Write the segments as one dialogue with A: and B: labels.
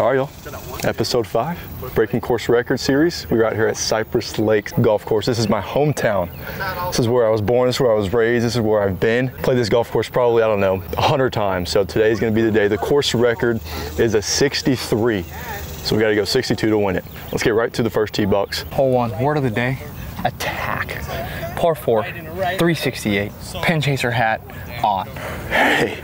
A: All right, y'all. Episode five, Breaking Course Record Series. We're out here at Cypress Lake Golf Course. This is my hometown. This is where I was born. This is where I was raised. This is where I've been. Played this golf course probably, I don't know, 100 times. So today's gonna be the day. The course record is a 63. So we gotta go 62 to win it. Let's get right to the first tee box.
B: Hole one, word of the day, attack. Par four, 368, pin chaser hat on.
A: Hey.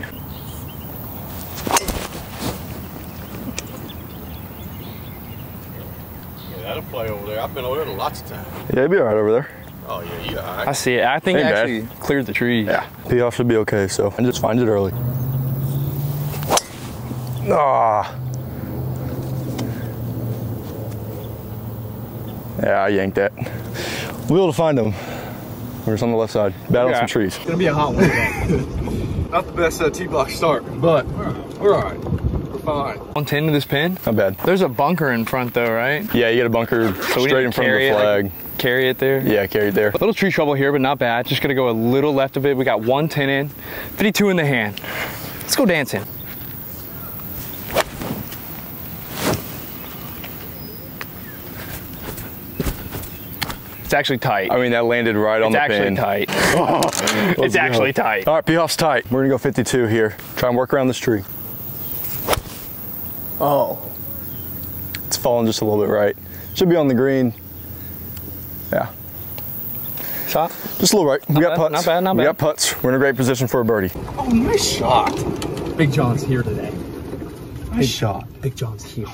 C: Yeah, play over there. I've been over there lots of times.
A: Yeah, it'll be all right over there.
C: Oh yeah, you all
B: I see it. I think it
A: Ain't bad.
B: actually cleared the trees.
A: Yeah, tee off should be okay. So and just find it early. Ah. Yeah, I yanked that. We'll be able to find them. We're just on the left side. Battle
B: Yeah.
A: some trees.
C: It's gonna be a hot one. Not the best uh, tee box start, but we're all right. We're fine.
B: 110 to this pin.
A: Not bad.
B: There's a bunker in front though, right?
A: Yeah, you get a bunker
B: So
A: straight in front of the
B: carry it,
A: flag.
B: like, carry it there.
A: yeah, carried there.
B: A little tree trouble here, but not bad. Just gonna go a little left of it. We got 110 in, 52 in the hand. Let's go dancing. It's actually tight.
A: I mean, that landed right on
B: It's
A: the
B: actually
A: pin.
B: tight.
A: Let's oh,
B: it's
A: go.
B: actually tight.
A: All right, P. Hoff's tight. We're gonna go 52 here. Try and work around this tree. Oh. It's falling just a little bit right. Should be on the green. Yeah,
B: Shot.
A: just a little right. We got
B: bad,
A: putts.
B: not bad, not
A: We got putts. We're in a great position for a birdie.
C: Oh, nice shot.
D: Big John's here today.
C: Nice shot.
D: Big John's here.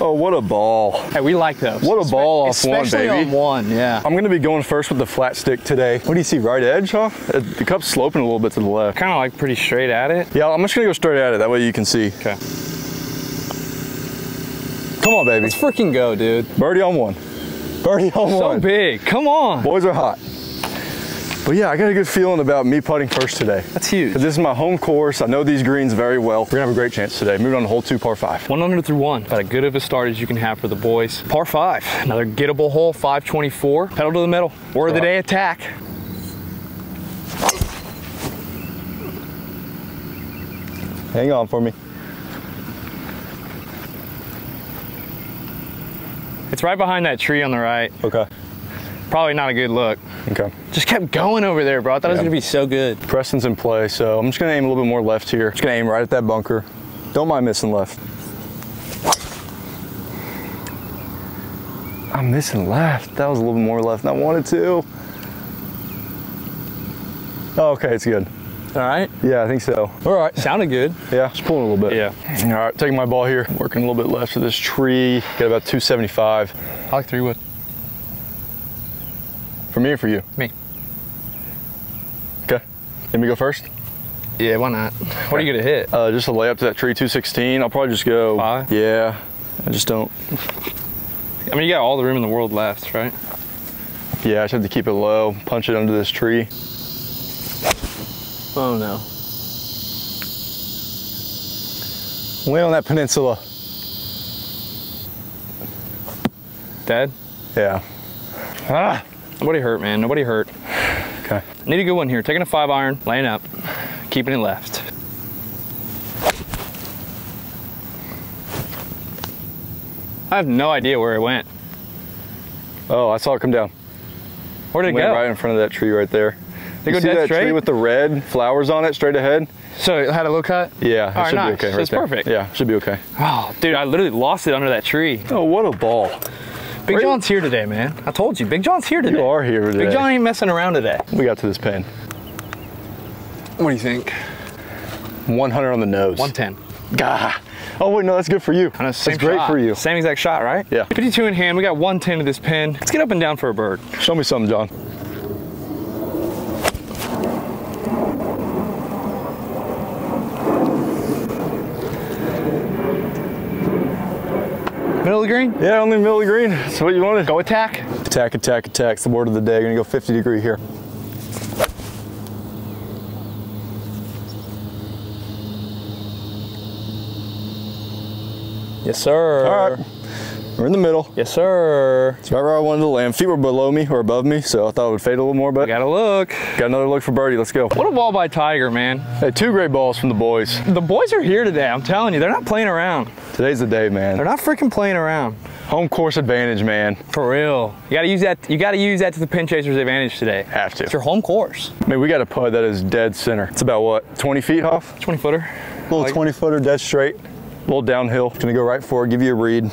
A: Oh, what a ball.
B: Hey, we like those.
A: What a ball off one,
B: Especially
A: baby.
B: on one, yeah.
A: I'm gonna be going first with the flat stick today. What do you see, right edge, huh? Uh, The cup's sloping a little bit to the left.
B: Kind of like pretty straight at it.
A: Yeah, I'm just gonna go straight at it. That way you can see.
B: Okay.
A: Come on, baby.
B: Let's freaking go, dude.
A: Birdie on one. Birdie on
B: So
A: one.
B: So big. Come on.
A: Boys are hot. But yeah, I got a good feeling about me putting first today.
B: That's huge.
A: This is my home course. I know these greens very well. We're gonna have a great chance today. Moving on to hole two, par five.
B: 100 through one. About as good of a start as you can have for the boys. Par five. Another gettable hole, 524. Pedal to the middle. Word of the day attack.
A: Hang on for me.
B: It's right behind that tree on the right.
A: Okay.
B: Probably not a good look.
A: Okay.
B: Just kept going over there, bro. I thought it was gonna be so good.
A: Preston's in play, so I'm just gonna aim a little bit more left here. Just gonna aim right at that bunker. Don't mind missing left. I'm missing left. That was a little bit more left than I wanted to. Oh, okay, it's good.
B: All right.
A: Yeah, I think so. All right.
B: Sounded good.
A: Yeah, just pulling a little bit.
B: Yeah.
A: All right, taking my ball here. Working a little bit left of this tree. Got about 275.
B: I like three wood.
A: For me or for you?
B: Me.
A: Okay. Let me go first.
B: Yeah, why not? What are you gonna hit?
A: Uh, just a layup to that tree, 216. I'll probably just go.
B: Five?
A: Yeah. I just don't.
B: I mean, you got all the room in the world left, right?
A: Yeah, I just have to keep it low, punch it under this tree.
B: Oh no.
A: Way on that peninsula.
B: Dead?
A: Yeah. Ah.
B: Nobody hurt, man. Nobody hurt.
A: Okay.
B: Need a good one here. Taking a five iron, laying up, keeping it left. I have no idea where it went.
A: Oh, I saw it come down.
B: Where did it
A: Went
B: go?
A: right in front of that tree right there.
B: Did it
A: you
B: go
A: see
B: dead
A: that
B: straight?
A: tree with the red flowers on it straight ahead?
B: So it had a little cut?
A: Yeah, it
B: All right,
A: should
B: nice.
A: be okay. Right
B: it's
A: there.
B: perfect.
A: Yeah, should be okay.
B: Oh, dude, I literally lost it under that tree.
A: Oh, what a ball.
B: Big
A: Right.
B: John's here today, man. I told you, Big John's here today.
A: You are here today.
B: Big John ain't messing around today.
A: We got to this pin.
B: What do you think?
A: 100 on the nose.
B: 110.
A: Gah. Oh, wait, no, that's good for you.
B: On a
A: That's great
B: shot.
A: for you.
B: Same exact shot, right?
A: Yeah.
B: 52 in hand. We got 110 to this pin. Let's get up and down for a bird.
A: Show me something, John.
B: Middle of the green.
A: Yeah, only middle of the green. That's what you wanted.
B: Go attack.
A: Attack, attack, attack. It's the word of the day. Gonna go 50 degree here.
B: Yes, sir.
A: All right. We're in the middle.
B: Yes, sir.
A: It's right where I wanted to land. Feet were below me or above me, so I thought it would fade a little more, but
B: Gotta look.
A: got another look for birdie. Let's go.
B: What a ball by Tiger, man.
A: Hey, two great balls from the boys.
B: The boys are here today. I'm telling you, they're not playing around.
A: Today's the day, man.
B: They're not freaking playing around.
A: Home course advantage, man.
B: For real. You gotta use that you gotta use that to the pin chaser's advantage today.
A: Have to.
B: It's your home course.
A: I mean, we got a putt that is dead center. It's about what, 20 feet off?
B: 20 footer.
A: Little
B: Like-
A: 20 footer, dead straight. little downhill. Gonna go right for it, give you a read.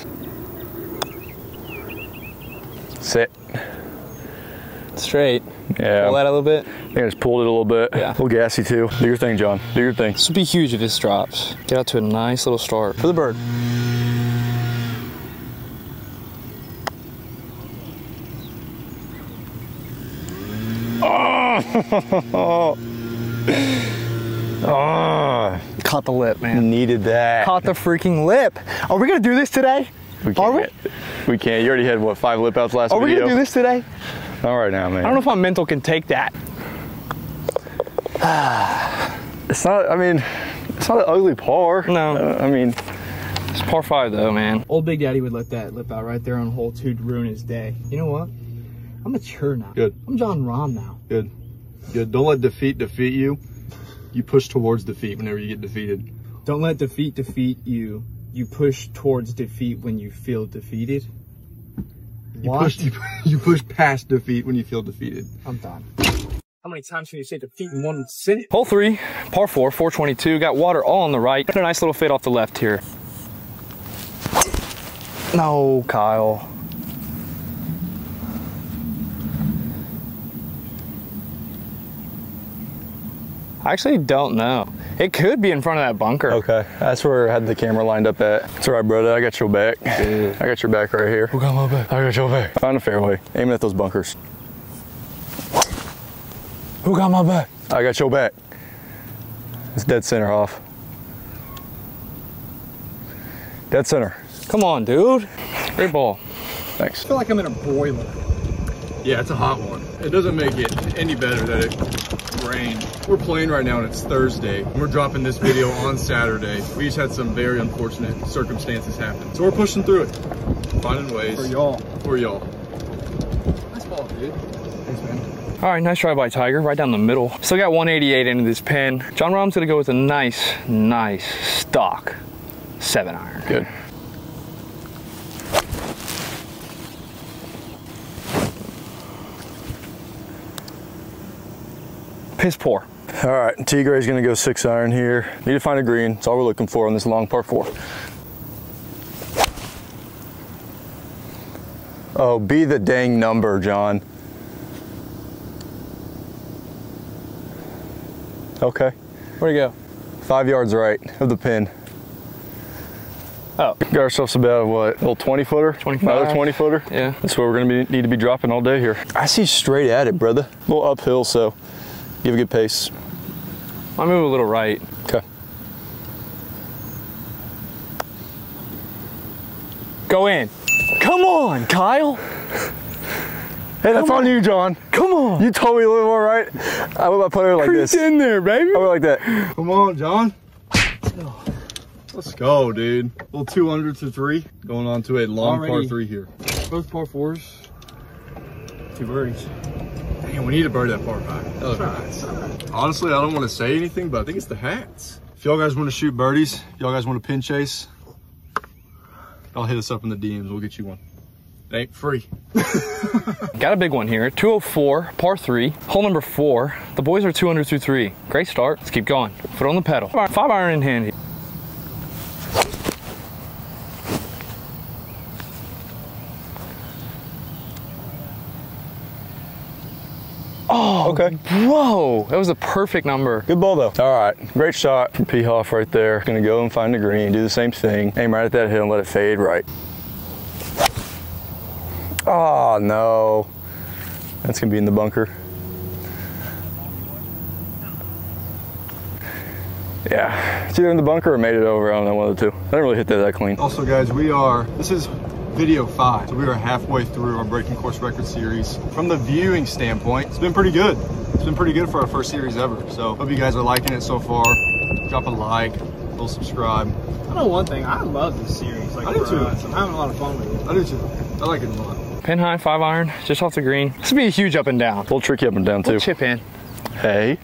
A: Sit.
B: Straight.
A: Yeah.
B: Pull that a little bit.
A: I just pulled it a little bit.
B: Yeah.
A: A little gassy too. Do your thing, John. Do your thing.
B: This would be huge if this drops. Get out to a nice little start for the bird.
A: Ah,
B: Caught the lip, man.
A: needed that.
B: Caught the freaking lip. Are we gonna do this today?
A: We can't.
B: Are We
A: we can't. You already had what five lip outs last week?
B: Are we gonna do this today?
A: All right now, man.
B: I don't know if my mental can take that.
A: It's not. I mean, it's not an ugly par.
B: No.
A: Uh, I mean,
B: It's par five though, man.
D: Old Big Daddy would let that lip out right there on hole two to ruin his day. You know what? I'm mature now.
C: Good.
D: I'm John Rahm now.
C: Good. Good. Don't let defeat defeat you. You push towards defeat whenever you get defeated.
D: Don't let defeat defeat you. You push towards defeat when you feel defeated.
C: You
D: What?
C: push you push past defeat when you feel defeated.
D: I'm done. How many times can you say defeat in one sentence?
B: Hole three, par four, 422. Got water all on the right. Got a nice little fade off the left here. No, Kyle. I actually don't know. It could be in front of that bunker.
A: okay. That's where I had the camera lined up at. It's all right, brother. I got your back. I got your back right here.
B: Who got my back?
A: I got your back. Find a fairway. Aiming at those bunkers.
B: Who got my back?
A: I got your back. It's dead center off. Dead center.
B: Come on, dude. Great ball.
A: Thanks.
D: I feel like I'm in a broiler.
C: Yeah, it's a hot one. It doesn't make it any better that it rained. We're playing right now and it's Thursday. We're dropping this video on Saturday. We just had some very unfortunate circumstances happen. So we're pushing through it. Finding ways.
D: For y'all.
C: For y'all. Nice ball, dude.
D: Thanks, man.
B: All right, nice try by Tiger, right down the middle. Still got 188 into this pin. John Rahm's gonna go with a nice, nice stock seven iron.
A: Good.
B: Piss poor.
A: All right, Tiger's gonna go six iron here. Need to find a green. That's all we're looking for on this long par four. Oh, be the dang number, John. Okay,
B: Where'd he go?
A: five yards right of the pin.
B: Oh,
A: Got ourselves about what, a little 20 footer?
B: 25.
A: Another 20 footer?
B: yeah.
A: That's what we're gonna be, need to be dropping all day here. I see straight at it, brother. A little uphill, so give a good pace.
B: I move a little right.
A: Okay.
B: Go in. Come on, Kyle.
A: Hey, that's on you, John.
B: Come on.
A: You told me a little more right. I would put it like
B: Creep
A: this.
B: in there, baby.
A: I went like that.
C: Come on, John. Let's go, dude. little 200 to three. Going on to a long par three here.
D: Both par fours. Two birdies.
C: Damn, we need to bird that par five. That was nice. Honestly, I don't want to say anything, but I think it's the hats. If y'all guys want to shoot birdies, y'all guys want to pin chase, y'all hit us up in the DMs. We'll get you one. It ain't free.
B: Got a big one here. 204, par three, hole number four. The boys are 200 through three. Great start. Let's keep going. Foot on the pedal. Five iron in hand.
A: Oh, okay.
B: Whoa, that was a perfect number.
A: Good ball though. All right, great shot from P. Hoff right there. Gonna go and find the green, do the same thing. Aim right at that hill and let it fade right. Oh no. That's gonna be in the bunker. Yeah, it's either in the bunker or made it over. I don't know one of the two. I didn't really hit that that clean.
C: Also, guys, we are, this is video five. So we are halfway through our Breaking Course Record series. From the viewing standpoint, it's been pretty good. It's been pretty good for our first series ever. So hope you guys are liking it so far. Drop a like, a little subscribe.
D: I know one thing. I love this series. Like
C: I do too.
D: us. I'm having a lot of fun with it.
C: I do too. I like it a lot.
B: Pin high, five iron, just off the green. This would be a huge up and down.
A: A little tricky up and down too.
B: Little chip in.
A: Hey.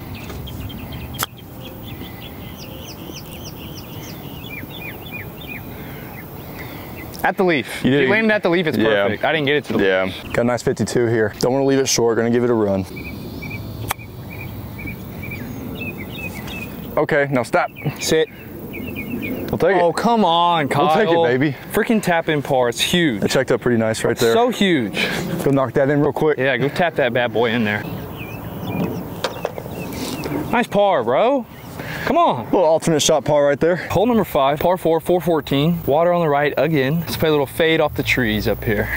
B: At the leaf.
A: You
B: You,
A: did-
B: landed at the leaf, it's
A: Yeah.
B: perfect. I didn't get it to the leaf.
A: Yeah, got a nice 52 here. Don't want to leave it short. Gonna give it a run. Okay, now stop.
B: Sit.
A: We'll take it.
B: Oh, come on, Kyle.
A: We'll take it, baby.
B: Freaking tap in par. It's huge.
A: It checked up pretty nice right there.
B: So huge.
A: Go knock that in real quick.
B: Yeah, go tap that bad boy in there. Nice par, bro. Come on.
A: Little alternate shot par right there.
B: Hole number five, par four, 414. Water on the right again. Let's play a little fade off the trees up here.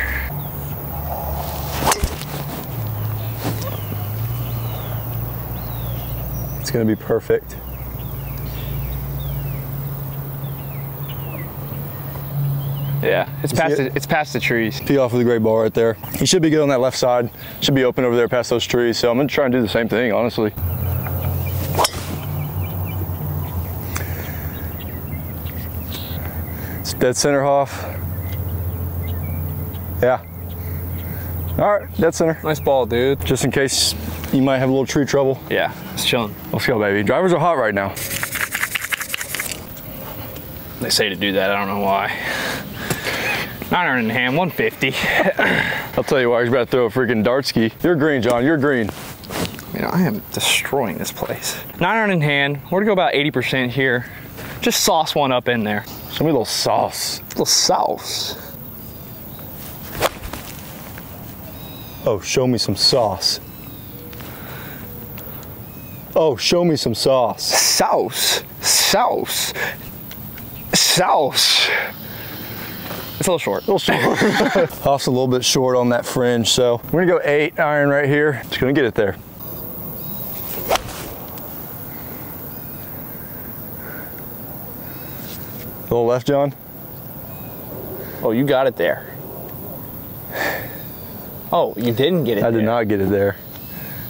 A: It's gonna be perfect.
B: Yeah, it's past
A: it?
B: the, it's past the trees.
A: Tee off with a great ball right there. He should be good on that left side. Should be open over there past those trees. So I'm gonna try and do the same thing, honestly. Dead center Hoff. Yeah. All right, dead center.
B: Nice ball, dude.
A: Just in case you might have a little tree trouble.
B: Yeah, it's chilling.
A: Let's go, baby. Drivers are hot right now.
B: They say to do that. I don't know why. 900 in hand, 150.
A: I'll tell you why, he's about to throw a freaking dart ski. You're green, John, you're green.
B: You know, I am destroying this place. 900 in hand. We're gonna go about 80% here. Just sauce one up in there.
A: Show me a little sauce.
B: A little sauce.
A: Oh, show me some sauce. Oh, show me some sauce.
B: Sauce. Sauce. Sauce. It's a little short.
A: A little short. Hoff's a little bit short on that fringe, so we're gonna go eight iron right here. Just gonna get it there. A little left, John.
B: Oh, you got it there. Oh, you didn't get it
A: I did not get it there.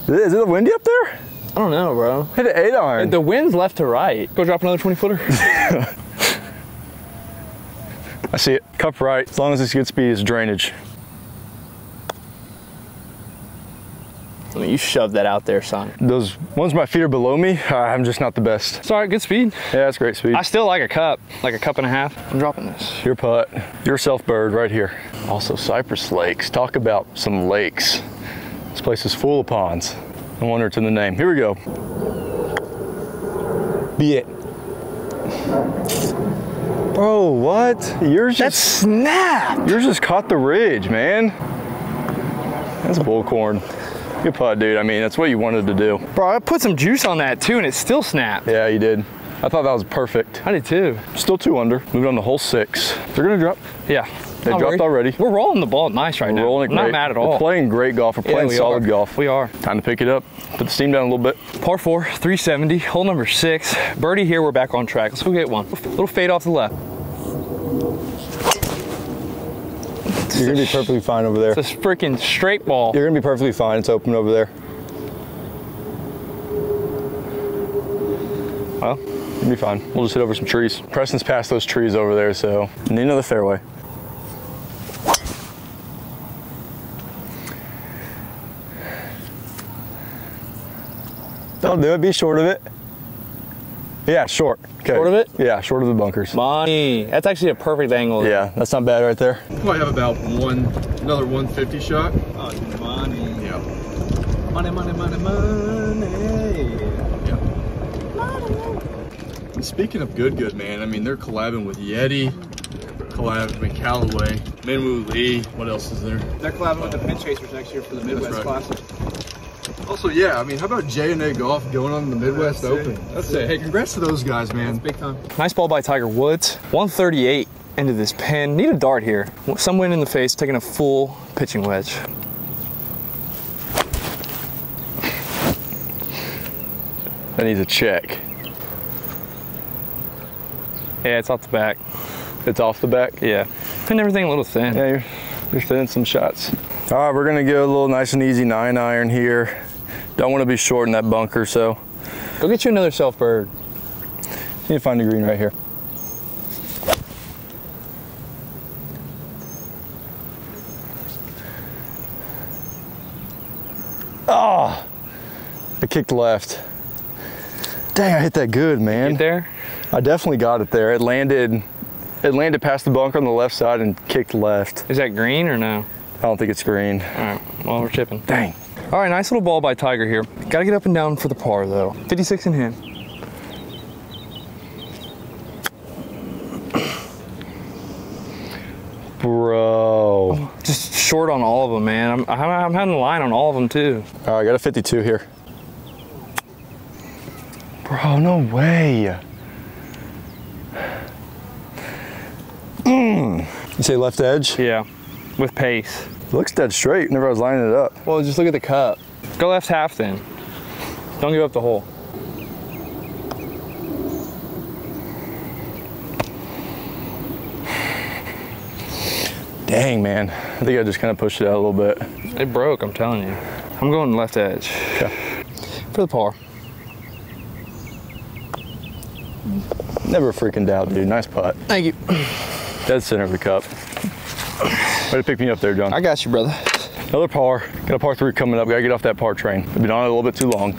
A: Is it windy up there?
B: I don't know, bro.
A: Hit an eight iron.
B: The wind's left to right. Go drop another 20 footer.
A: I see it. Cup right. As long as it's good speed, it's drainage.
B: I mean, you shoved that out there, son.
A: Those ones my feet are below me, uh, I'm just not the best.
B: It's all right, good speed.
A: Yeah, that's great speed.
B: I still like a cup, like a cup and a half. I'm dropping this.
A: Your putt, your self bird right here. Also Cypress Lakes. Talk about some lakes. This place is full of ponds. No wonder it's in the name. Here we go. Be it. Bro, what? Yours
B: That's
A: just
B: snap.
A: yours just caught the ridge, man. That's bullcorn. Good putt, dude. I mean, that's what you wanted to do.
B: Bro, I put some juice on that too and it still snapped.
A: Yeah, you did. I thought that was perfect.
B: I did too.
A: Still two under. Moving on to hole six. They're gonna drop.
B: Yeah.
A: They dropped
B: worried.
A: already.
B: We're rolling the ball nice right now.
A: We're
B: now.
A: rolling it
B: I'm
A: great.
B: not mad at all.
A: We're playing great golf. We're
B: Yeah,
A: playing
B: we
A: solid
B: are.
A: golf.
B: We are.
A: Time to pick it up. Put the steam down a little bit.
B: Par four, 370, hole number six. Birdie here, we're back on track. Let's go get one. Little fade off the left.
A: You're gonna be perfectly fine over there.
B: It's a freaking straight ball.
A: You're gonna be perfectly fine. It's open over there.
B: Well,
A: You'll be fine. We'll just hit over some trees. Preston's past those trees over there, so need another fairway. Don't do it. Be short of it. Yeah, short. Okay.
B: Short of it?
A: Yeah, short of the bunkers.
B: money. That's actually a perfect angle.
A: Yeah, that's not bad right there.
C: Might have about one, another 150 shot.
D: Oh, money.
C: Yeah.
D: Money, money, money, money.
C: And speaking of good, good man, I mean they're collabing with Yeti, collabing with Callaway, Minwoo Lee. What else is there?
D: They're collabing with the Pin Chasers next year for the Midwest
C: right.
D: Classic.
C: Also, yeah, I mean, how about J and A Golf going on the Midwest
D: That's it.
C: Open?
D: That's it.
C: Hey, congrats to those guys, man.
D: Big time.
B: Nice ball by Tiger Woods. 138 into this pin. Need a dart here. Some wind in the face, taking a full pitching wedge.
A: That needs a check.
B: Yeah, it's off the back.
A: It's off the back.
B: Yeah. Pin everything a little thin.
A: Yeah, you're, you're thinning some shots. All right, we're gonna go a little nice and easy nine iron here. Don't want to be short in that bunker, so
B: Go get you another self bird.
A: need to find a green right here. Oh, I kicked left. Dang, I hit that good, man.
B: Get there.
A: I definitely got it there. It landed It landed past the bunker on the left side and kicked left.
B: Is that green or no?
A: I don't think it's green.
B: All right, well, we're chipping.
A: Dang.
B: All right, nice little ball by Tiger here. Gotta get up and down for the par though. 56 in hand.
A: Bro.
B: Just short on all of them, man. I'm, I'm, I'm having a line on all of them too.
A: All right, I got a 52 here. Bro, no way. Mm. You say left edge?
B: Yeah, with pace.
A: Looks dead straight whenever I was lining it up.
B: Well, just look at the cup. Go left half then. Don't give up the hole.
A: Dang, man. I think I just kind of pushed it out a little bit.
B: It broke, I'm telling you. I'm going left edge.
A: Okay.
B: For the par.
A: Never freaking doubt, dude. Nice putt.
B: Thank you.
A: Dead center of the cup. Way to pick me up there, John.
B: I got you, brother.
A: Another par. Got a par three coming up. Gotta get off that par train. I've been on it a little bit too long.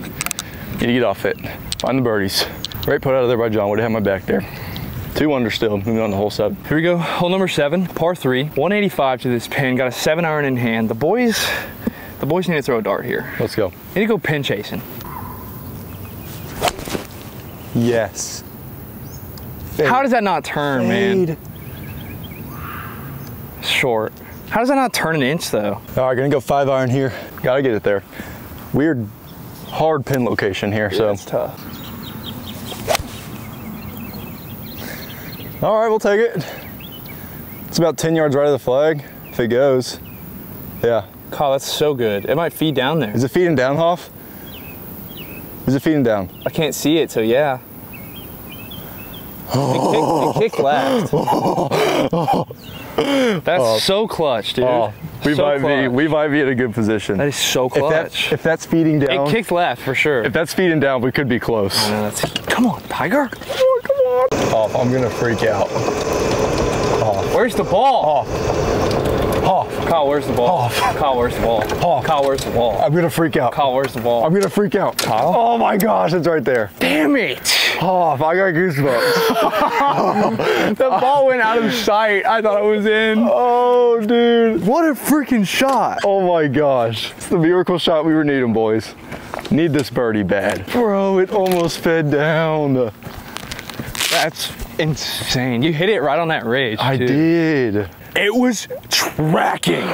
A: Need to get off it. Find the birdies. Great put out of there by John. Would have had my back there. Two under still. Moving on to hole seven.
B: Here we go. Hole number seven, par three. 185 to this pin. Got a seven iron in hand. The boys, the boys need to throw a dart here.
A: Let's go.
B: Need to go pin chasing.
A: Yes.
B: How does that not turn, man? Short. How does that not turn an inch though?
A: All right, gonna go five iron here. Gotta get it there. Weird, hard pin location here. so,
B: That's tough.
A: all right, we'll take it. It's about 10 yards right of the flag. If it goes, yeah.
B: Kyle, that's so good. It might feed down there.
A: Is it feeding down, Hoff? Is it feeding down?
B: I can't see it, so yeah. It kicked, it kicked left. That's oh. so clutch, dude.
A: Oh, we
B: So
A: might be
B: clutch.
A: we might be in a good position.
B: That is so
A: if, that,
B: clutch.
A: if that's feeding down,
B: it kicked left for sure.
A: if that's feeding down, we could be close.
B: No, that's- come on, Tiger.
A: Oh, I'm gonna freak out. Oh.
B: Where's the ball?
A: Oh.
B: oh, Kyle, where's the ball?
A: Oh.
B: Kyle, where's the ball?
A: Oh.
B: Kyle, where's the ball?
A: I'm gonna freak out.
B: Kyle, where's the ball?
A: I'm gonna freak out.
B: Kyle?
A: Oh my gosh, it's right there.
B: Damn it!
A: Oh, I got goosebumps.
B: The ball went out of sight. I thought it was in.
A: oh, dude.
B: What a freaking shot.
A: Oh my gosh. It's the miracle shot we were needing, boys. Need this birdie bad. Bro, it almost fed down.
B: That's insane. You hit it right on that ridge.
A: I
B: too.
A: did.
B: It was tracking.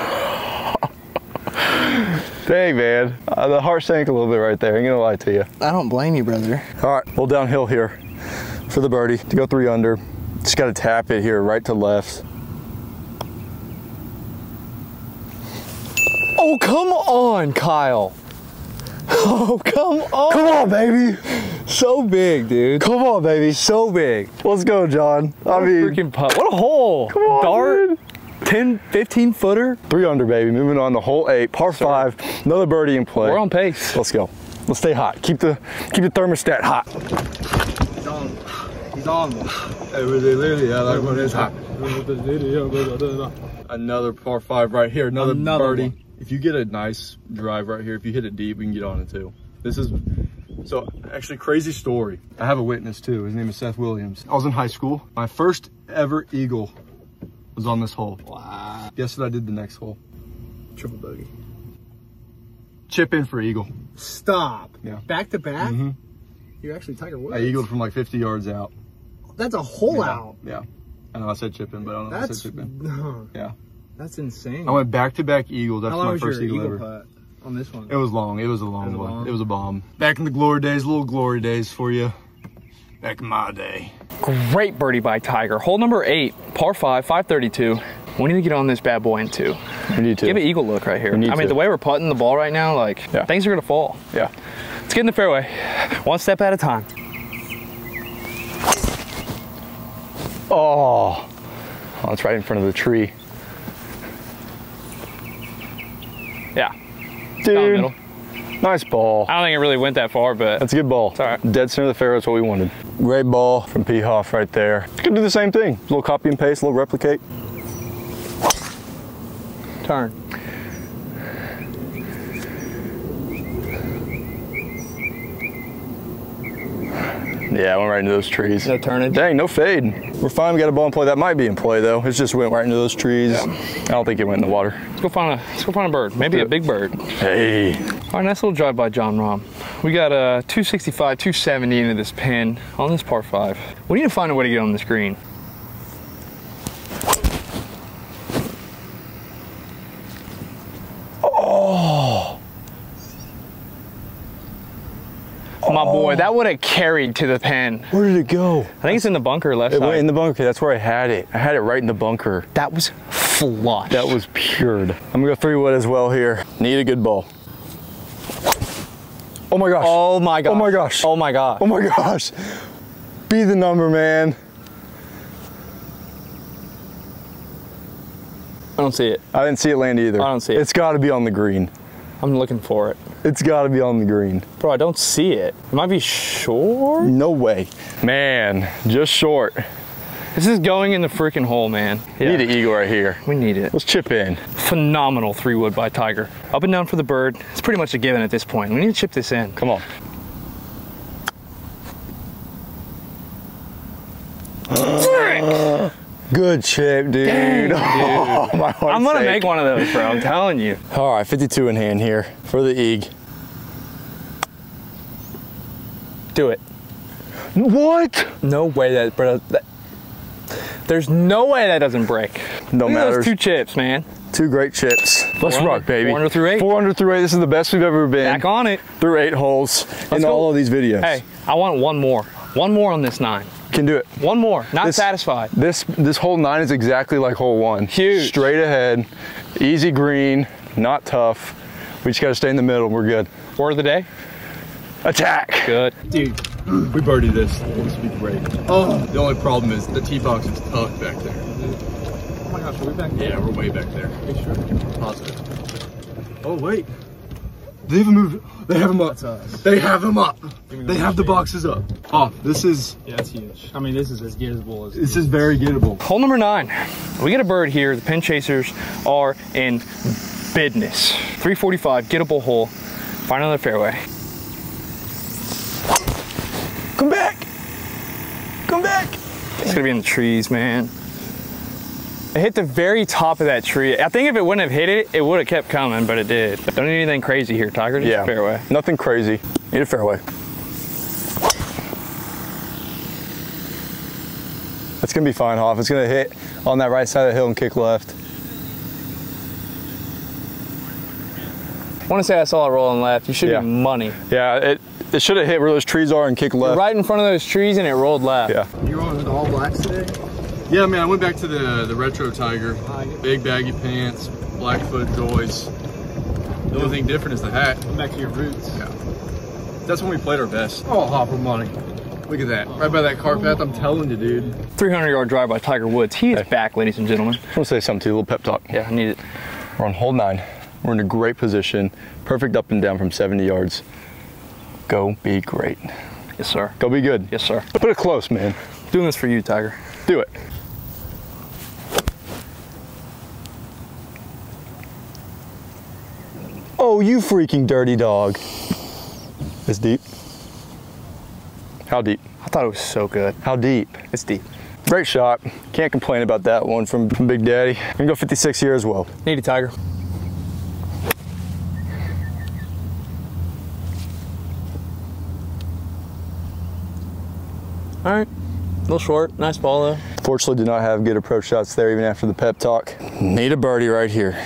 A: Dang, man. Uh, the heart sank a little bit right there. I ain't gonna lie to you.
B: I don't blame you, brother.
A: All right, well downhill here for the birdie to go three under. Just got to tap it here, right to left.
B: Oh, come on, Kyle. Oh, come on.
A: Come on, baby.
B: So big, dude.
A: Come on, baby.
B: So big.
A: Let's go, John. I
B: What a
A: mean,
B: freaking putt. What a hole.
A: come on,
B: Dart.
A: dude.
B: 10, 15 footer.
A: Three under, baby. Moving on the hole eight, par five. Another birdie in play.
B: We're on pace.
A: Let's go. Let's stay hot. Keep the keep the thermostat hot.
D: He's on. He's on.
C: Another par five right here. Another,
D: Another
C: birdie.
D: one.
C: If you get a nice drive right here, if you hit it deep, we can get on it too. This is so actually crazy story. I have a witness too. His name is Seth Williams. I was in high school. My first ever eagle was on this hole.
D: Wow.
C: Guess what I did the next hole?
D: Triple bogey.
C: Chip in for eagle.
D: Stop.
C: Yeah.
D: Back to back?
C: Mhm.
D: You're actually Tiger Woods.
C: I eagled from like 50 yards out.
D: That's a hole
C: yeah.
D: out.
C: Yeah. I know I said chip in, but I don't know if I said chip in.
D: no,
C: Yeah.
D: that's insane.
C: I went back to back eagle. That's
D: long
C: my first eagle,
D: eagle
C: ever.
D: putt on this one?
C: It was long. It was a long
D: It was a
C: one.
D: bomb?
C: It was a bomb. Back in the glory days, little glory days for you. Back in my day.
B: Great birdie by Tiger. Hole number eight, par five, 532. We need to get on this bad boy in two.
A: We need to.
B: Give it eagle look right here.
A: We need
B: I mean,
A: to.
B: the way we're putting the ball right now, like,
A: Yeah.
B: things are going to fall.
A: Yeah.
B: Let's get in the fairway. One step at a time.
A: Oh. Oh, it's right in front of the tree.
B: Yeah. Down the
A: Dude,
B: middle.
A: nice ball.
B: I don't think it really went that far, but
A: That's a good ball.
B: It's all right.
A: Dead center of the fairway, that's what we wanted. Great ball from P. Hoff right there. Could do the same thing. A little copy and paste, a little replicate.
B: turn.
A: Yeah, I went right into those trees.
B: No turnage.
A: Dang, no fade. We're fine. We got a ball in play. That might be in play though. It just went right into those trees. I don't think it went in the water.
B: Let's go find a let's go find a bird. Maybe a big bird.
A: Hey.
B: All right, nice little drive by John Rahm. We got a 265, 270 into this pin on this par five. We need to find a way to get on this green. Oh. My boy, oh. that would have carried to the pin.
A: Where did it go?
B: I think it's in the bunker left
A: It
B: side.
A: went in the bunker. That's where I had it. I had it right in the bunker.
B: that was flush.
A: That was pured. I'm gonna go three wood as well here. Need a good ball. Oh my gosh.
B: Oh my gosh.
A: Oh my gosh.
B: Oh my gosh.
A: Oh my gosh. Be the number, man.
B: I don't see it.
A: I didn't see it land either.
B: I don't see it.
A: It's gotta be on the green.
B: I'm looking for it.
A: It's gotta be on the green.
B: Bro, I don't see it. It might be short.
A: No way. Man, just short.
B: This is going in the freaking hole, man. Yeah,
A: Need an eagle right here.
B: we need it.
A: Let's chip in.
B: Phenomenal three wood by Tiger. Up and down for the bird. It's pretty much a given at this point. We need to chip this in.
A: Come on. Good chip, dude. Oh, my heart's
B: I'm gonna
A: sake.
B: make one of those, bro. I'm telling you.
A: All right, 52 in hand here for the Eag.
B: Do it.
A: What?
B: No way that, bro. That, there's no way that doesn't break.
A: No
B: Look at those two chips, man.
A: Two great chips. Let's rock, baby.
B: 400 through eight.
A: 400 through eight. This is the best we've ever been.
B: Back on it.
A: Through eight holes in
B: go.
A: all of these videos.
B: Hey, I want one more. One more on this nine.
A: Can do it.
B: One more. Not
A: This-
B: satisfied.
A: This this hole nine is exactly like hole one.
B: Huge.
A: Straight ahead, easy green, not tough. We just gotta stay in the middle. We're good.
B: Word of the day.
A: Attack.
B: Good.
C: Dude, we birdied this. This would be great. Oh, the only problem is the tee box is tucked back there.
D: Oh my gosh, are we back
C: Yeah, we're way back there.
D: Are you sure?
C: Positive. Oh wait, they haven't moved. They have them up.
D: That's us.
C: They have them up. They have the boxes up. Oh, this is
D: Yeah, that's huge. I mean, this is as gettable as.
C: this is very gettable.
B: Hole number nine. We get a bird here. The pin chasers are in business. 345, gettable hole. Find another fairway.
A: Come back. Come back.
B: It's gonna be in the trees, man. It hit the very top of that tree. I think if it wouldn't have hit it, it would have kept coming, but it did. Don't need anything crazy here, Tiger. Just
A: Yeah.
B: a fairway.
A: Nothing crazy. Need a fairway. That's gonna be fine, Hoff. It's gonna hit on that right side of the hill and kick left.
B: I want to say I saw it rolling left. You should
A: Yeah.
B: be money.
A: Yeah, it it should have hit where those trees are and kicked left.
B: Right in front of those trees, and it rolled left.
A: Yeah.
D: You rolling with all blacks today?
C: Yeah, man, I went back to the the retro Tiger. Big baggy pants, black FootJoys. The only thing different is the hat.
D: Come back to your roots.
C: Yeah. That's when we played our best. Oh, Hopper money. Look at that. Right by that car path, I'm telling you, dude.
B: 300 yard drive by Tiger Woods. He is
A: Hey.
B: back, ladies and gentlemen.
A: I want to say something to you, a little pep talk.
B: Yeah, I need it.
A: We're on hole nine. We're in a great position. Perfect up and down from 70 yards. Go be great.
B: Yes, sir.
A: Go be good.
B: Yes, sir.
A: Put it close, man.
B: Doing this for you, Tiger.
A: Do it. Oh, you freaking dirty dog. It's deep. How deep?
B: I thought it was so good.
A: How deep?
B: It's deep.
A: Great shot. Can't complain about that one from, Big Daddy. I'm gonna go 56 here as well.
B: Need it, Tiger. All right. A little short. Nice ball, though.
A: Fortunately, did not have good approach shots there even after the pep talk. Need a birdie right here.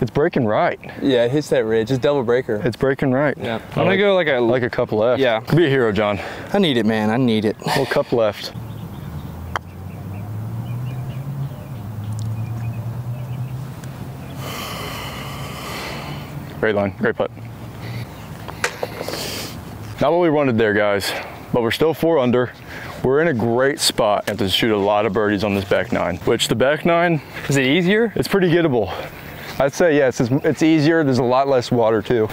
A: It's breaking right.
B: Yeah, it hits that ridge. It's double breaker.
A: It's breaking right.
B: Yeah. I'm gonna go like a
A: Like a cup left.
B: Yeah.
A: Be a hero, John.
B: I need it, man. I need it.
A: Little cup left. Great line, great putt. Not what we wanted there, guys, but we're still four under. We're in a great spot. Have to shoot a lot of birdies on this back nine, which the back nine,
B: Is it easier?
A: it's pretty gettable. I'd say yes, it's, it's easier. There's a lot less water too.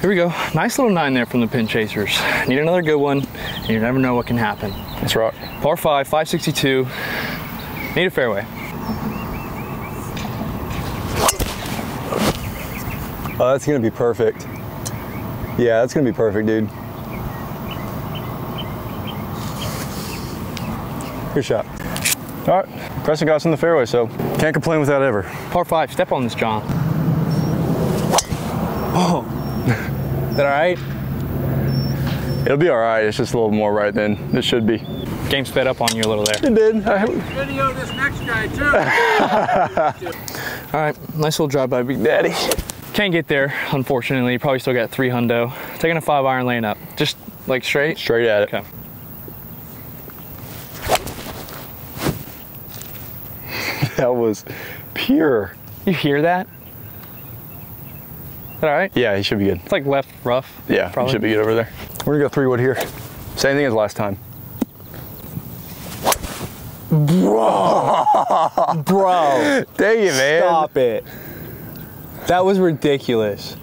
B: Here we go. Nice little nine there from the pin chasers. Need another good one, and you never know what can happen.
A: Let's rock.
B: Par five, 562. Need a fairway.
A: Oh, that's gonna be perfect. Yeah, that's gonna be perfect, dude. Good shot. All right, Preston got us in the fairway, so can't complain with that ever.
B: Par five. Step on this, John. Oh. Is that all right?
A: It'll be all right. It's just a little more right than it should be.
B: Game sped up on you a little there.
A: It did. I,
E: Video this next guy too.
B: All right, nice little drive by Big Daddy. Can't get there, unfortunately. Probably still got three hundo. Taking a five iron lane up. Just like straight.
A: straight at it.
B: Okay.
A: That was pure.
B: You hear that? Is that all right?
A: Yeah, he should be good.
B: It's like left rough.
A: Yeah,
B: probably.
A: he should be good over there. We're gonna go three wood here. Same thing as last time.
B: Bro, bro,
A: Dang it, man.
B: stop it. That was ridiculous.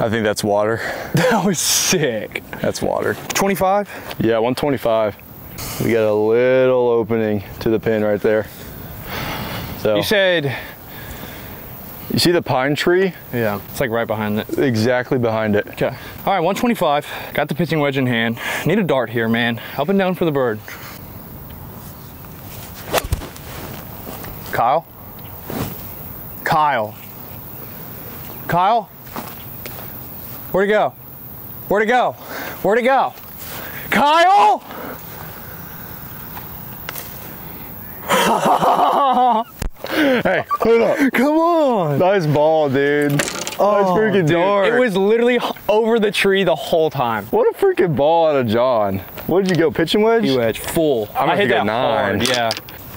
A: I think that's water.
B: That was sick.
A: That's water.
B: 25?
A: Yeah, 125. We got a little opening to the pin right there. So
B: You said,
A: you see the pine tree
B: yeah, it's like right behind it.
A: exactly behind it.
B: Okay. All right, 125. Got the pitching wedge in hand. Need a dart here, man. Up and down for the bird. Kyle? Kyle. Kyle? Where'd he go? Where'd he go? Where'd he go? Kyle?
A: Hey, hold up.
B: Come on.
A: Nice ball, dude. Oh, nice freaking
B: Dude,
A: dart.
B: it was literally over the tree the whole time.
A: what a freaking ball out of John. What did you go, pitching wedge?
B: He wedge full.
A: I'm
B: I hit that
A: nine.
B: hard. Yeah.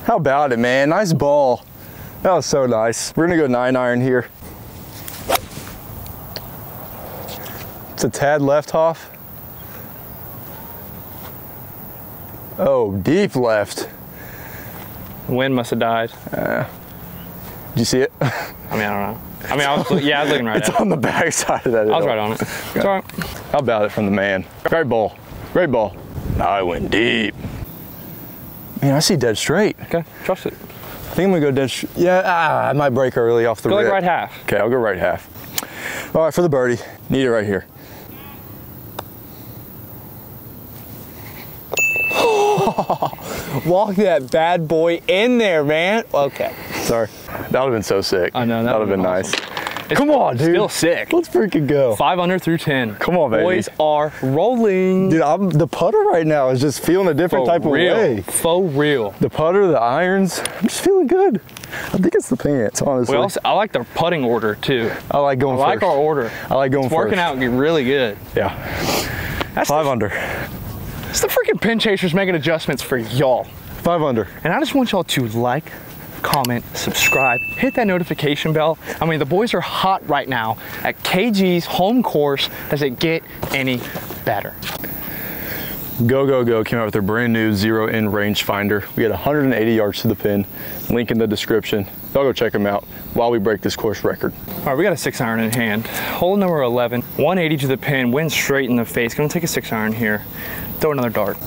A: How about it, man? Nice ball. That was so nice. We're gonna go nine iron here. It's a tad left off. Oh, deep left.
B: Wind must have died.
A: Did you see it?
B: I mean, I don't know. I mean, I was, yeah, I was looking right
A: It's
B: at it.
A: on the back side of that.
B: I was right on it. It's all right.
A: How about it from the man? Great ball. Great ball. I went deep. Man, I see dead straight.
B: Okay, trust it.
A: I think I'm gonna go dead straight. Yeah, ah, I might break early off the
B: Go like right half.
A: Okay, I'll go right half. All right, for the birdie. Need it right here.
B: Walk that bad boy in there, man. Okay.
A: Sorry. That would have been so sick.
B: I know, that
A: That would have
B: would've
A: been
B: been
A: nice. Come on, dude.
B: Still sick.
A: Let's freaking go.
B: Five under through 10.
A: Come on, baby.
B: Boys are rolling.
A: Dude, I'm the putter right now is just feeling a different
B: For
A: type of way.
B: For real.
A: The putter, the irons, I'm just feeling good. I think it's the pants, honestly.
B: We also, I like the putting order too.
A: I like going
B: I like
A: first.
B: our order.
A: I like going
B: It's working
A: first.
B: out really good.
A: Yeah.
B: That's
A: Five
B: the,
A: under.
B: Pin chasers making adjustments for y'all.
A: Five under.
B: And I just want y'all to like, comment, subscribe, hit that notification bell. I mean, the boys are hot right now at KG's home course. Does it get any better?
A: Go Go Go came out with their brand new zero in rangefinder. We got 180 yards to the pin. Link in the description. Y'all go check them out while we break this course record.
B: All right, we got a six iron in hand. Hole number 11, 180 to the pin, wind straight in the face. Gonna take a six iron here. Throw another dart.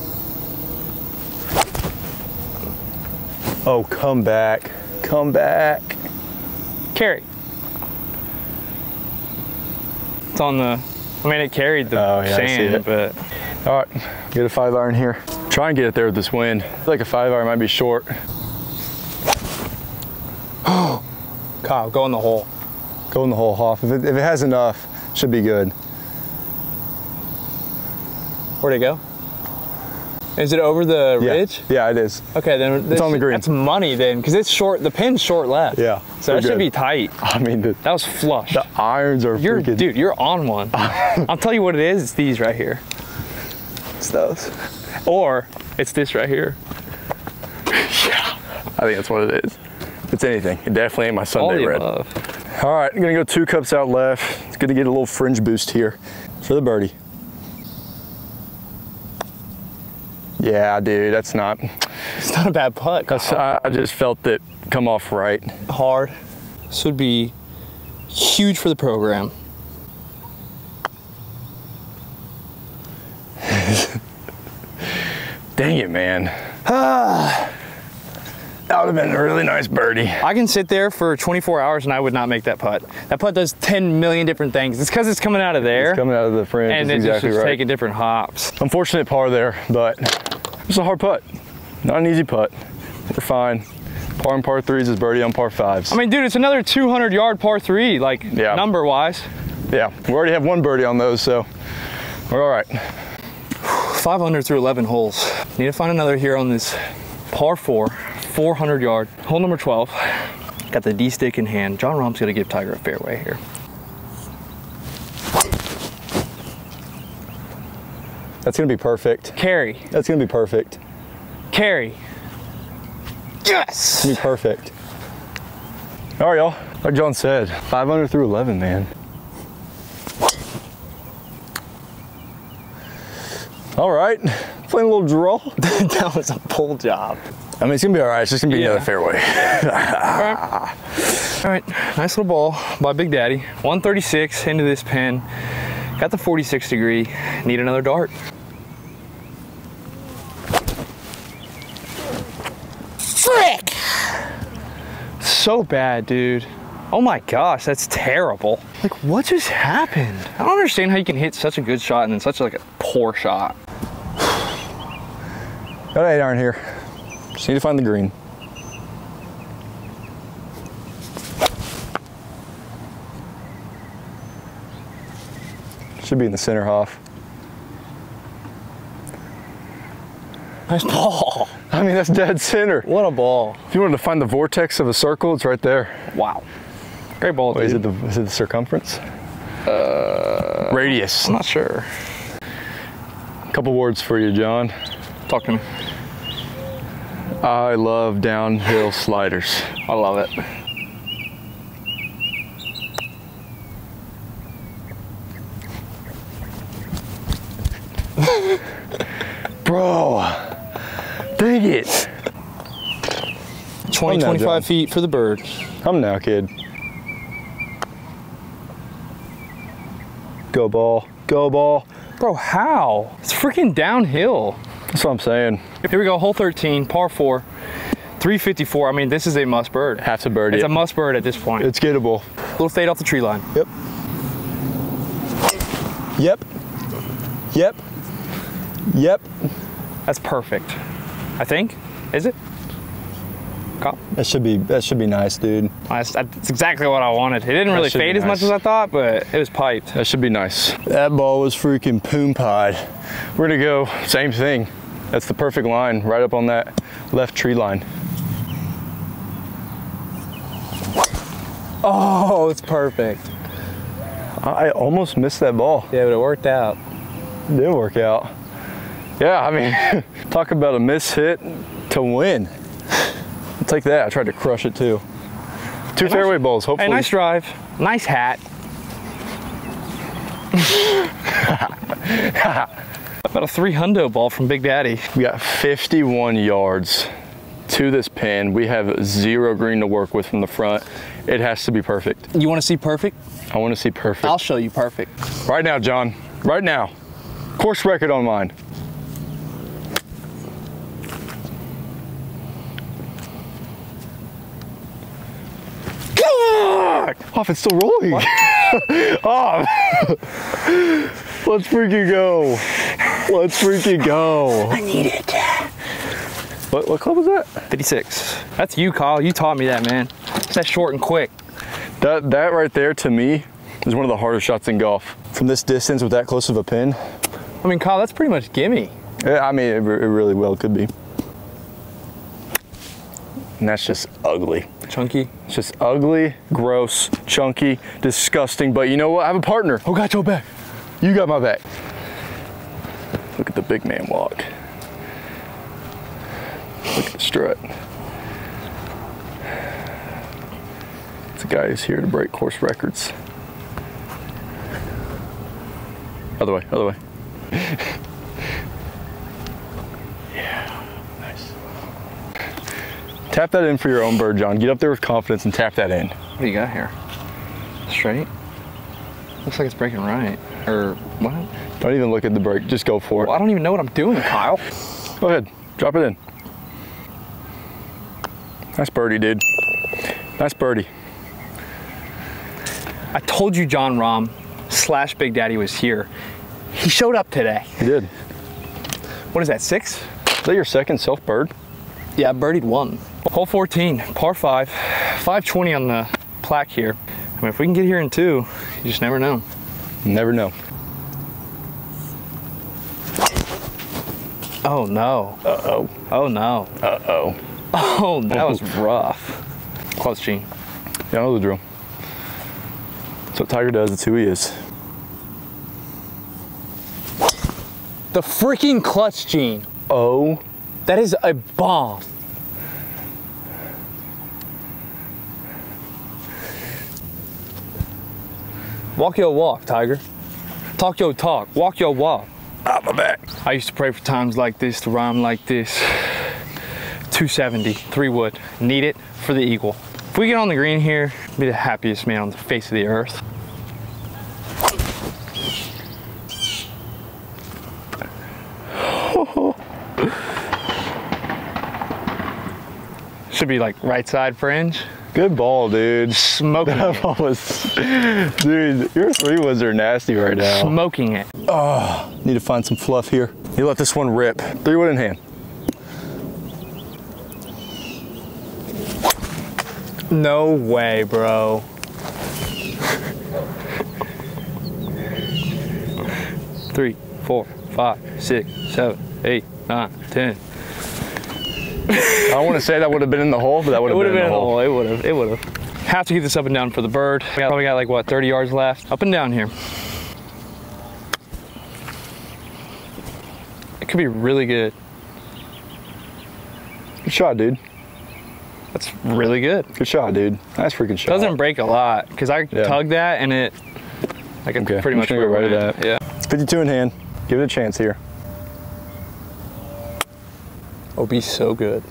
A: Oh, come back. Come back.
B: Carry. It's on the, I mean, it carried the
A: Oh, yeah, I see
B: sand,
A: it.
B: but
A: All right, get a five iron here. Try and get it there with this wind. I feel like a five iron might be short.
B: Kyle, go in the hole.
A: Go in the hole, Hoff. If it, if it has enough, should be good.
B: Where'd it go? Is it over the
A: Yeah.
B: ridge?
A: Yeah, it is.
B: Okay, then this,
A: on the green.
B: That's money then, because it's short. The pin's short left.
A: Yeah,
B: So that should
A: good.
B: be tight.
A: I mean, the,
B: That was flush.
A: the irons are
B: You're,
A: freaking.
B: dude, you're on one. I'll tell you what it is. It's these right here,
A: It's those.
B: or it's this right here. Yeah.
A: I think that's what it is. It's anything, it definitely ain't my
B: All
A: Sunday
B: the
A: red.
B: above.
A: All right, I'm gonna go two cups out left. It's gonna get a little fringe boost here for the birdie. Yeah, dude, that's not.
B: It's not a bad putt.
A: That's, I, I just felt it come off right.
B: hard. This would be huge for the program.
A: Dang it, man. Ah. That would have been a really nice birdie.
B: I can sit there for 24 hours and I would not make that putt. That putt does 10 million different things. It's because it's coming out of there
A: It's coming out of the fringe.
B: and
A: that's
B: it's
A: exactly
B: just
A: right.
B: taking different hops.
A: Unfortunate par there, but It's a hard putt. Not an easy putt. We're fine. Par and par threes is birdie on par fives.
B: I mean, dude, it's another 200 yard par three, like
A: Yeah.
B: number wise.
A: yeah, we already have one birdie on those, so we're all right.
B: 500 through 11 holes. Need to find another here on this par four, 400 yard. Hole number 12. Got the D stick in hand. Jon Rahm's gonna give Tiger a fairway here.
A: That's gonna be perfect.
B: Carry,
A: That's gonna be perfect.
B: carry. Yes!
A: Be perfect. All right, y'all. Like John said, 500 through 11, man. All right, playing a little draw.
B: that was a pull job.
A: I mean, it's gonna be all right. It's just gonna be
B: Yeah.
A: another fairway.
B: All right, nice little ball by Big Daddy. 136 into this pin. Got the 46 degree. Need another dart. Frick! So bad, dude. Oh my gosh, that's terrible. Like, what just happened? I don't understand how you can hit such a good shot and then such like a poor shot.
A: Got eight iron here. Just need to find the green. Should be in the center half.
B: Nice ball.
A: I mean, that's dead center.
B: What a ball.
A: If you wanted to find the vortex of a circle, it's right there.
B: Wow. Great ball,
A: Wait, is it the is it the circumference? Uh, Radius.
B: I'm not sure.
A: A couple words for you, John.
B: Talk to me.
A: I love downhill sliders.
B: I love it.
A: Bro, dang it.
B: 20, 25
A: John.
B: feet for the bird.
A: Come now, kid. Go ball. Go ball.
B: Bro, how? It's freaking downhill.
A: That's what I'm saying.
B: Here we go, hole 13, par 4, 354. I mean, this is a must bird.
A: Have to birdie
B: It's
A: it.
B: a must bird at this point.
A: It's gettable.
B: little fade off the tree line.
A: Yep. Yep. Yep. Yep.
B: That's perfect. I think. Is it? Cop.
A: That should be that should be nice, dude.
B: That's, that's exactly what I wanted. It didn't really fade as much as I thought, but it was piped.
A: That should be nice. That ball was freaking poom pied. We're gonna go same thing. That's the perfect line, right up on that left tree line.
B: Oh, it's perfect.
A: I almost missed that ball.
B: Yeah, but it worked out.
A: It didn't work out. Yeah, I mean, talk about a miss hit to win. I'll take that. I tried to crush it too. Two fairway balls,
B: Hey,
A: hopefully.
B: nice drive. Nice hat. About a three hundo ball from Big Daddy.
A: We got 51 yards to this pin. We have zero green to work with from the front. It has to be perfect.
B: You want to see perfect?
A: I want to see perfect.
B: I'll show you perfect.
A: Right now, John. Right now. Course record on mine. Off, it's still rolling. Off. Let's freaking go. Let's freaking go. I need it. What, what club was that?
B: 56. That's you, Kyle. You taught me that, man. It's that short and quick.
A: That that right there to me is one of the hardest shots in golf. From this distance with that close of a pin,
B: I mean, Kyle, that's pretty much gimme.
A: Yeah, I mean, it, it really well could be. And that's just ugly.
B: Chunky.
A: It's just ugly, gross, chunky, disgusting. But you know what? I have a partner. Who got your back? You got my back. Look at the big man walk. Look at the strut. It's a guy who's here to break course records. Other way, other way. Yeah, nice. Tap that in for your own bird, John. Get up there with confidence and tap that in.
B: What do you got here? Straight? Looks like it's breaking right. Or what?
A: Don't even look at the break. Just go for
B: Well, I don't even know what I'm doing, Kyle.
A: Go ahead. Drop it in. Nice birdie, dude. Nice birdie.
B: I told you Jon Rahm slash Big Daddy was here. He showed up today.
A: He did.
B: What is that, six?
A: Is that your second self bird?
B: Yeah, I birdied one. Hole 14, par five, 520 on the plaque here. I mean, if we can get here in two, you just never know.
A: Never know.
B: Oh no.
A: Uh oh.
B: Oh no.
A: Uh oh.
B: Oh, that was rough. Close, Gene.
A: Yeah, I know the drill. That's what Tiger does. That's who he is.
B: The freaking clutch, Gene.
A: Oh.
B: That is a bomb. Walk your walk, Tiger. Talk your talk. Walk your walk.
A: Out my back.
B: I used to pray for times like this to rhyme like this. 270, three wood. Need it for the eagle. If we get on the green here, be the happiest man on the face of the earth. Should be like right side fringe.
A: Good ball, dude.
B: Smoking
A: That
B: it.
A: ball was, dude. Your three ones are nasty right now.
B: Smoking it.
A: Oh, need to find some fluff here. You let this one rip. Three wood in hand.
B: No way, bro. Three, four, five, six, seven, eight, nine, ten.
A: I don't want to say that would have been in the hole, but that would have been in the hole.
B: It would
A: been,
B: have
A: in
B: in
A: the hole.
B: It would have. It would have. Have to keep this up and down for the bird. We got, probably got like what, 30 yards left. Up and down here. It could be really good.
A: Good shot, dude.
B: That's really good.
A: Good shot, dude. Nice freaking shot.
B: Doesn't break a lot because I
A: Yeah.
B: tugged that and it. I can
A: Okay,
B: pretty
A: I'm
B: much
A: go right at
B: went. Yeah.
A: 52 in hand. Give it a chance here.
B: Oh, be so good.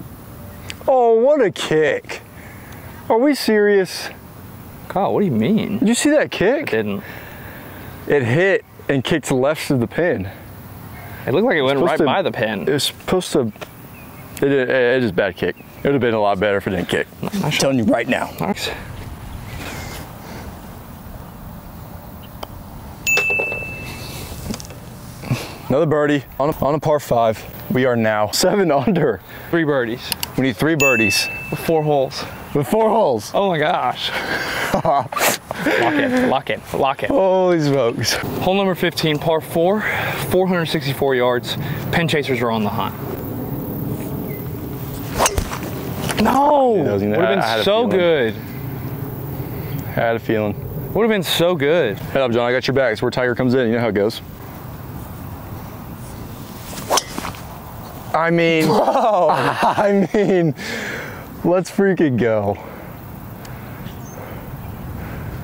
A: Oh, what a kick. Are we serious?
B: Kyle, what do you mean?
A: Did you see that kick?
B: Didn't.
A: It hit and kicked left of the pin.
B: It looked like it went right
A: to-
B: by the pin.
A: It was supposed to. It, it, it is bad kick. It would have been a lot better if it didn't kick. I'm telling you right now. Another birdie on a, on a par five. We are now seven under.
B: Three birdies.
A: We need three birdies
B: with Four holes.
A: with four holes.
B: Oh my gosh. lock it, lock it, lock in.
A: Holy smokes.
B: Hole number 15, par four, 464 yards. Pin chasers are on the hunt. No! Would have
A: I- I
B: been so good.
A: I had a feeling.
B: Would have been so good.
A: Head up, John. I got your back. It's where Tiger comes in. You know how it goes. I mean, I mean, let's freaking go.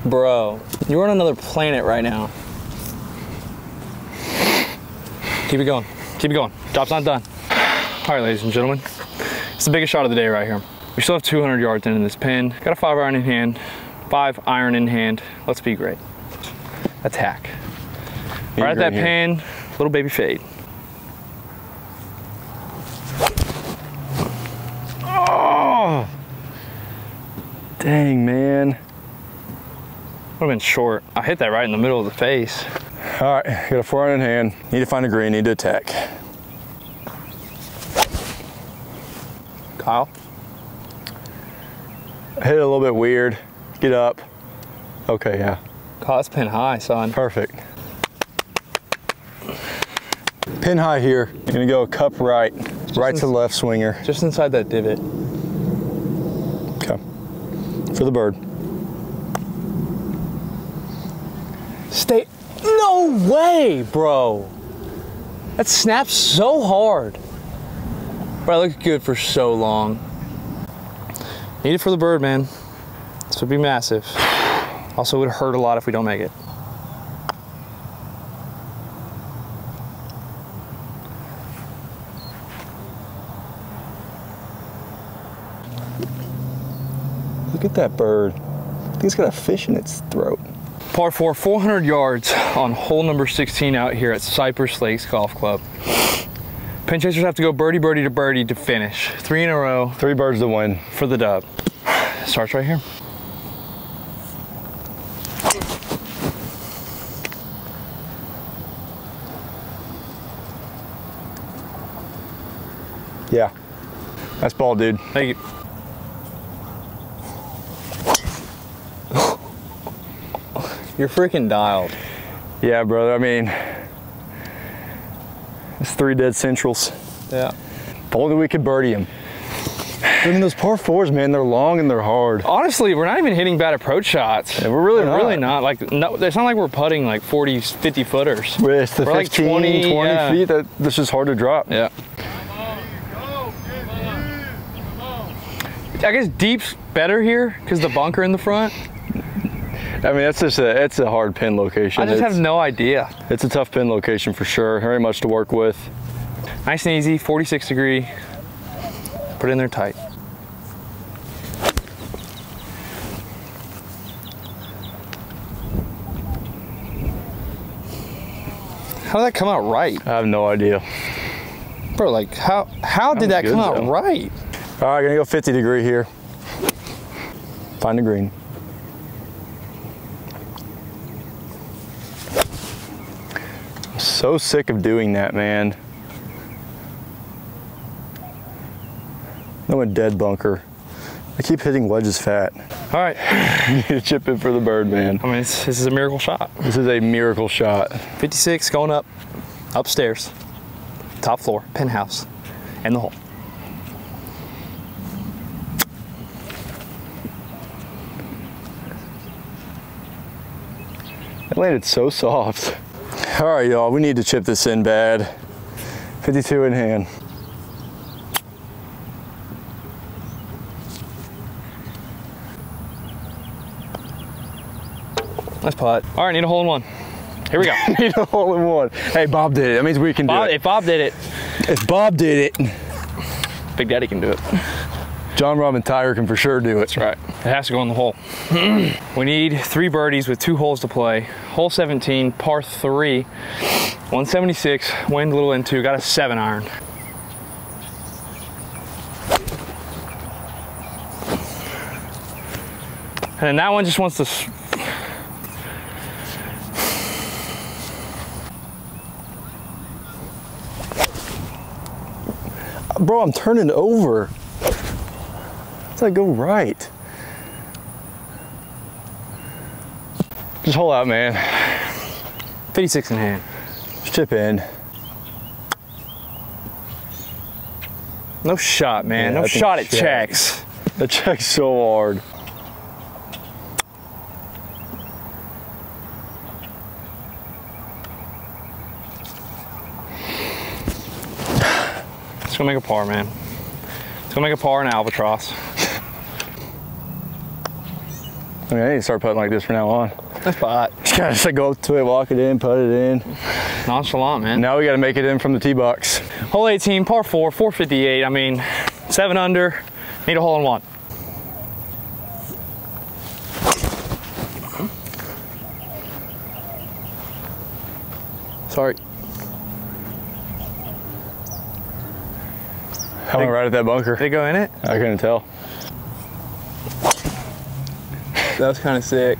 B: Bro, you're on another planet right now. Keep it going. Keep it going. Job's not done. All right, ladies and gentlemen. It's the biggest shot of the day right here. We still have 200 yards in this pin. Got a five iron in hand, five iron in hand. Let's be great. Attack. Right at that
A: green
B: pin, little baby fade.
A: Dang, man.
B: Would have been short. I hit that right in the middle of the face.
A: All right, got a four iron in hand. Need to find a green. Need to attack.
B: Kyle.
A: Hit it a little bit weird. Get up. Okay, yeah,
B: Kyle, that's pin high, son.
A: perfect. Pin high here. You're Gonna go cup right, right to left swinger.
B: Just inside that divot.
A: For the bird.
B: Stay. No way, bro. That snaps so hard. Bro, I looked good for so long. Need it for the bird, man. This would be massive. Also, it would hurt a lot if we don't make it.
A: Look at that bird. I think it's got a fish in its throat.
B: Par 4, 400 yards on hole number 16 out here at Cypress Lakes Golf Club. Pin chasers have to go birdie, birdie to birdie to finish. Three in a row
A: Three birds to win.
B: for the dub. Starts right here.
A: Yeah. That's ball, dude.
B: Thank you. You're freaking dialed.
A: Yeah, brother. I mean, it's three dead centrals.
B: Yeah.
A: If only we could birdie them. I mean, those par fours, man, they're long and they're hard.
B: Honestly, we're not even hitting bad approach shots.
A: Yeah, we're really
B: We're
A: not.
B: really not. Like, no, it's not like we're putting like 40, 50 footers.
A: It's the
B: We're like 20,
A: 20,
B: yeah.
A: feet that this is hard to drop.
B: Yeah. I guess deep's better here because the bunker in the front.
A: I mean, that's just a it's a hard pin location.
B: I just
A: it's,
B: have no idea.
A: it's a tough pin location for sure. Very much to work with.
B: Nice and easy, 46 degree. Put it in there tight. How did that come out right?
A: I have no idea.
B: Bro, like how how did that come out right?
A: All right, gonna go 50 degree here. Find the green. I'm so sick of doing that, man. No a dead bunker. I keep hitting wedges fat.
B: All right.
A: You need to chip in for the bird, man.
B: I mean, this is a miracle shot.
A: This is a miracle shot.
B: 56 going up, upstairs, top floor, penthouse, and the hole.
A: It landed so soft. All right, y'all, we need to chip this in bad. 52 in hand.
B: Nice putt. All right, need a hole in one. Here we go.
A: Need a hole in one. Hey, Bob did it. That means we can do it.
B: if Bob did it,
A: If Bob did it,
B: Big Daddy can do it.
A: Jon Rahm and Tiger can for sure do it.
B: That's right. It has to go in the hole. we need three birdies with two holes to play. Hole 17, par three, 176, wind a little into, got a seven iron. And then that one just wants to.
A: Bro, I'm turning over. It's like go right. Just hold out, man.
B: 56 in hand.
A: Just chip in.
B: No shot, man.
A: Yeah,
B: no shot at
A: check.
B: checks.
A: That check's so hard.
B: It's gonna make a par, man. It's gonna make a par in albatross.
A: I mean, I need to start putting like this from now on.
B: That's pot.
A: Just gotta just go up to it, walk it in, put it in.
B: Nonchalant, man.
A: Now we gotta make it in from the tee box.
B: Hole 18, par 4, 458. I mean, 7 under. Need a hole in one. Sorry.
A: I went right at that bunker.
B: They go in it?
A: I couldn't tell.
B: That was kind of sick.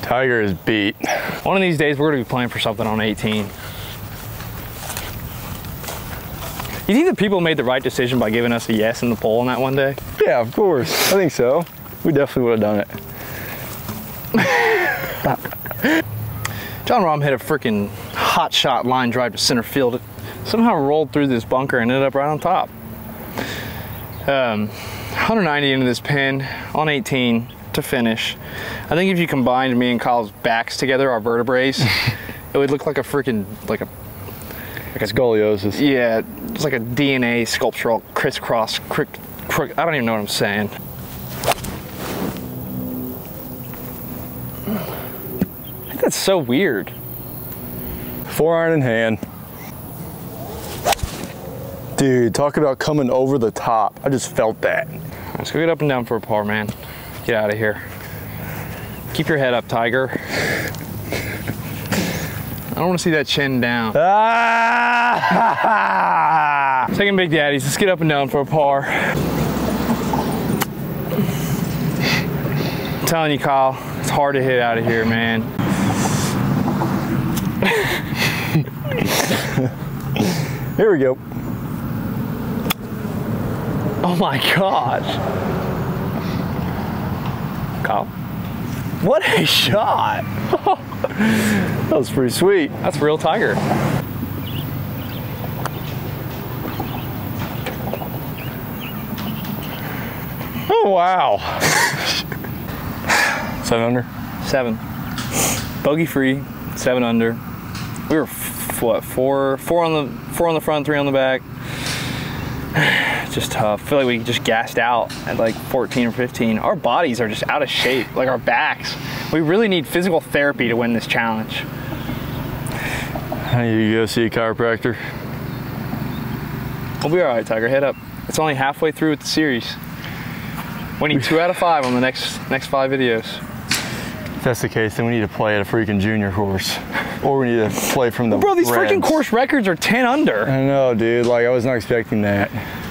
A: Tiger is beat.
B: One of these days, we're going to be playing for something on 18. You think the people made the right decision by giving us a yes in the poll on that one day?
A: Yeah, of course. I think so. We definitely would have done it.
B: Jon Rahm hit a freaking hot shot line drive to center field. It somehow rolled through this bunker and ended up right on top. Um, 190 into this pin on 18 to finish. I think if you combined me and Kyle's backs together, our vertebrae, it would look like a freaking like a
A: Like a scoliosis.
B: yeah, it's like a DNA sculptural crisscross crick, crick. I don't even know what I'm saying. I think that's so weird.
A: Four iron in hand. Dude, talk about coming over the top. I just felt that.
B: Let's go get up and down for a par, man. Get out of here. Keep your head up, Tiger. I don't want to see that chin down.
A: Ah!
B: Taking Big Daddies. Let's get up and down for a par. I'm telling you, Kyle, it's hard to hit out of here, man.
A: Here we go.
B: Oh my gosh. Kyle. What a shot.
A: That was pretty sweet.
B: That's real tiger.
A: Oh, wow. Seven under?
B: Seven. Bogey free, seven under. We were f- what four four on the four on the front, three on the back. Just tough. I feel like we just gassed out at like 14 or 15. Our bodies are just out of shape, like our backs. We really need physical therapy to win this challenge.
A: I need to go see a chiropractor.
B: We'll be all right, Tiger. Head up. It's only halfway through with the series. We need two out of five on the next next five videos.
A: If that's the case, then we need to play at a freaking junior course. Or we need to play from the
B: Bro, these freaking course records are 10 under.
A: I know, dude. Like, I was not expecting that.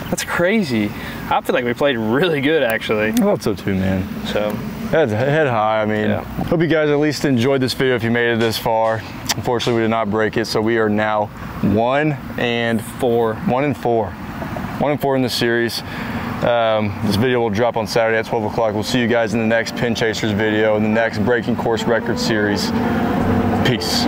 B: That's crazy. I feel like we played really good, actually.
A: I thought so too, man.
B: So,
A: Head, head high. I mean,
B: Yeah.
A: hope you guys at least enjoyed this video if you made it this far. Unfortunately, we did not break it, so we are now one and
B: four.
A: one and four, one and four in the series. Um, this video will drop on Saturday at 12 o'clock. We'll see you guys in the next Pin Chasers video in the next Breaking Course Record series. Peace.